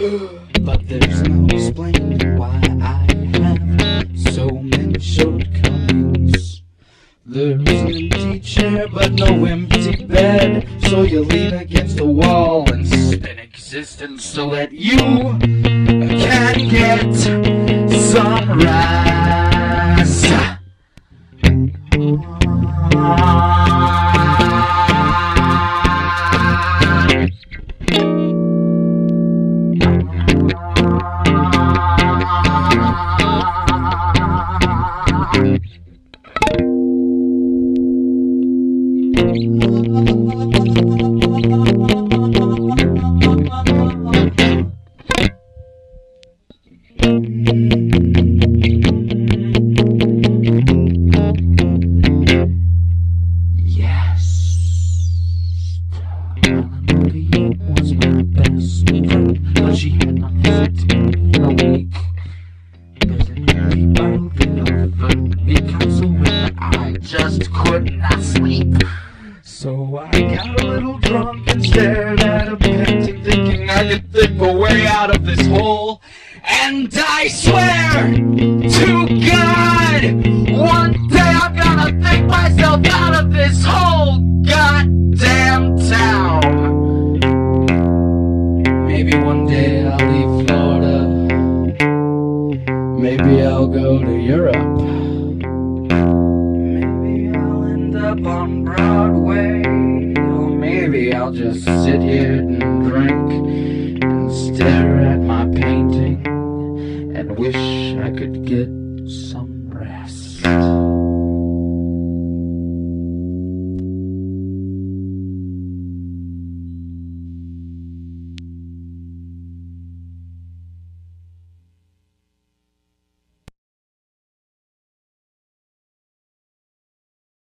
But there's no explaining why I have so many shortcomings. There is an empty chair, but no empty bed. So you lean against the wall and spin existence so that you can get some rest. Just could not sleep. So I got a little drunk and stared at a painting, thinking I could think a way out of this hole. And I swear to God, one day I'm gonna think myself out of this whole goddamn town. Maybe one day I'll leave Florida. Maybe I'll go to Europe. Maybe I'll end up on Broadway. Maybe I'll just sit here and drink and stare at my painting and wish I could get some